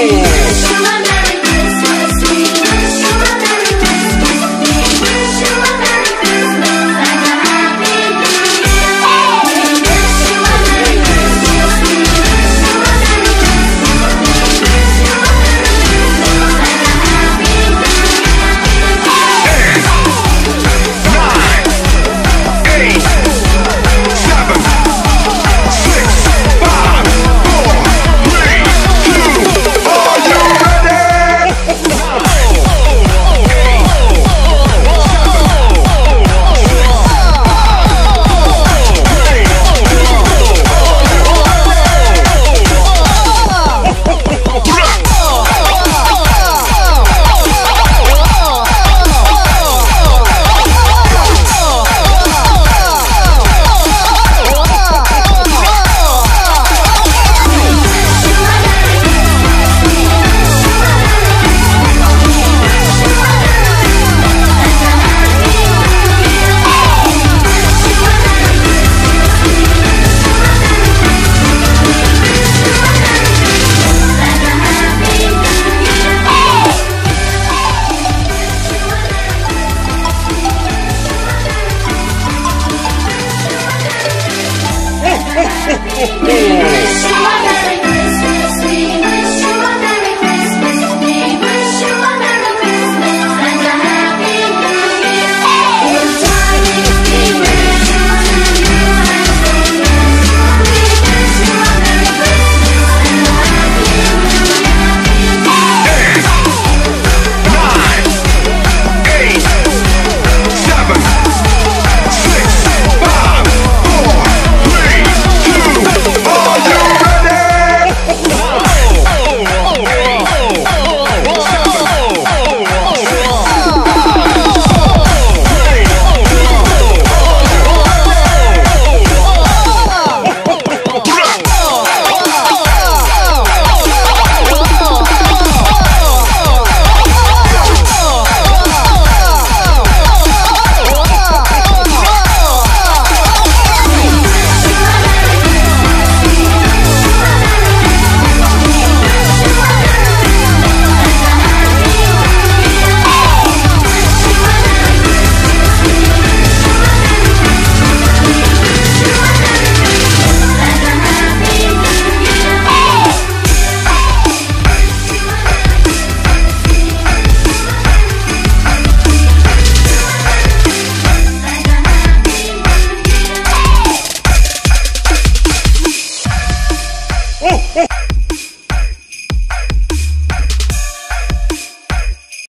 Ooh. Ho, ho.